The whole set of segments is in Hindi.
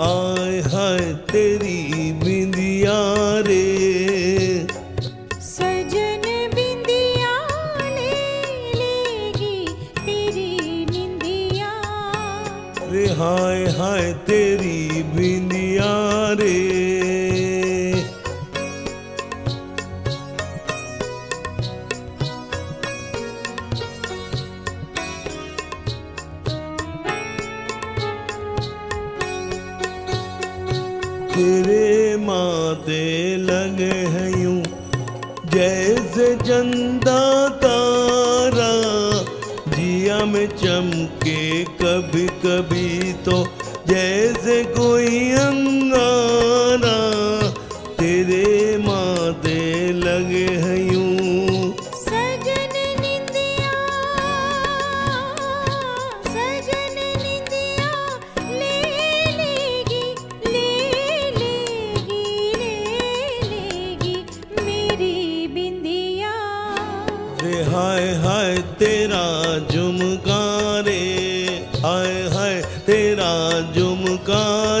आए हाय तेरी बिंदिया रे। तेरी बिंदिया रे आए हाय तेरी बिंदिया रे सजन बिंदिया ले लेगी तेरी निंदिया। रे हाय हाय तेरी बिंदिया रे। तेरे माते लगे हैं यूँ। जैसे चंदा तारा जिया में चमके कभी कभी तो जैसे कोई अंगारा हाय हाय तेरा झुमका रे। हाय हाय तेरा झुमका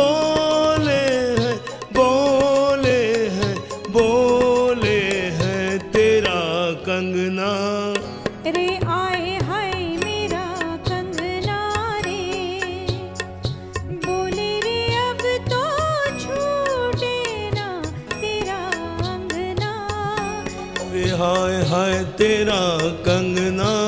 हाय हाय तेरा कंगना।